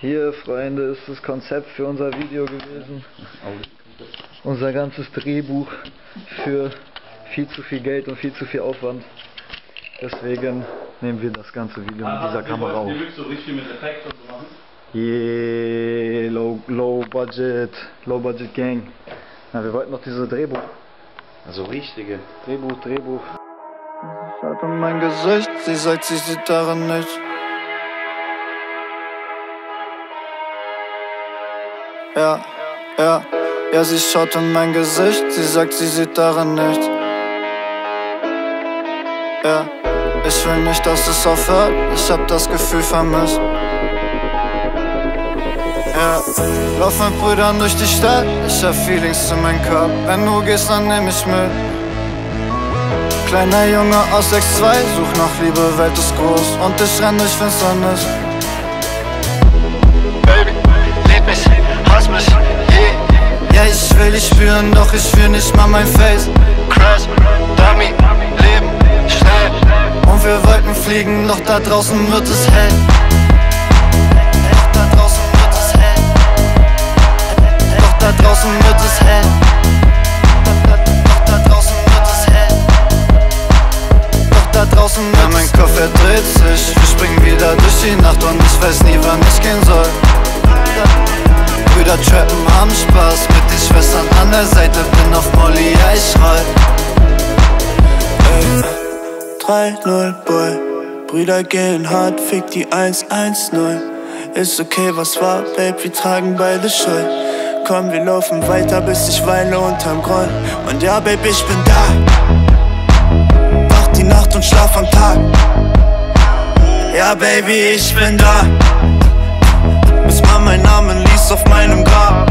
Hier, Freunde, ist das Konzept für unser Video gewesen. Unser ganzes Drehbuch für viel zu viel Geld und viel zu viel Aufwand. Deswegen nehmen wir das ganze Video mit dieser Kamera auf. so richtig mit Effekt und so machen? Yeah, low, low budget, low budget gang. Na, wir wollten noch diese Drehbuch, Also richtige. Drehbuch, Drehbuch. Schaut in mein Gesicht, sie sagt, sie sieht darin nicht. Ja, ja, ja, sie schaut in mein Gesicht, sie sagt, sie sieht darin nicht. Ja, ich will nicht, dass es aufhört, ich hab das Gefühl vermisst. Ja, lauf mit Brüdern durch die Stadt, ich hab Feelings zu meinem Kopf. Wenn du gehst, dann nehm ich mit. Kleiner Junge aus 6-2, such nach Liebe, Welt ist groß und ich renn durch Finsternis. Spüren, doch ich fühl nicht mal mein Face. Crash, Dummy, Leben, schnell. Und wir wollten fliegen, doch da draußen wird es hell. Doch da draußen wird es hell. Doch da draußen wird es hell. Ja, mein Kopf verdreht sich. Wir springen wieder durch die Nacht und ich weiß nie, wann ich gehen soll. Der Seite. Bin auf Molly, ja, ich roll. Ey. 3-0 Boy. Brüder gehen hart, fick die 1-1-0. Ist okay, was war, Babe, wir tragen beide Schuld. Komm, wir laufen weiter, bis ich weine unterm Groll. Und ja, Babe, ich bin da. Wach die Nacht und schlaf am Tag. Ja, Baby, ich bin da. Bis man meinen Namen liest auf meinem Grab.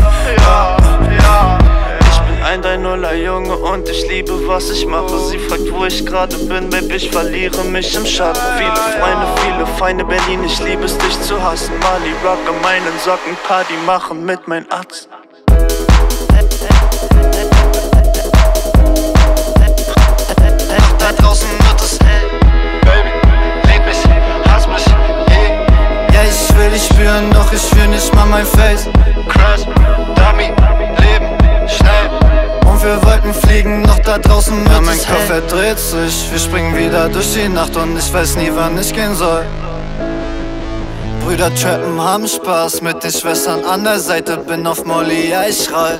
3-0er Junge und ich liebe, was ich mache. Sie fragt, wo ich gerade bin, Baby, ich verliere mich im Schatten. Viele Freunde, viele Feinde, Berlin, ich liebe es, dich zu hassen. Mali, Rock an meinen Socken, Party machen mit mein Arzt. Da draußen wird es hell. Baby, lieb mich, hass mich, yeah. Ich will dich spüren, doch ich fühl nicht mal mein Face. Da draußen wird ja, mein es Kopf verdreht sich. Wir springen wieder durch die Nacht und ich weiß nie, wann ich gehen soll. Brüder trappen, haben Spaß mit den Schwestern an der Seite. Bin auf Molly, ja, ich roll.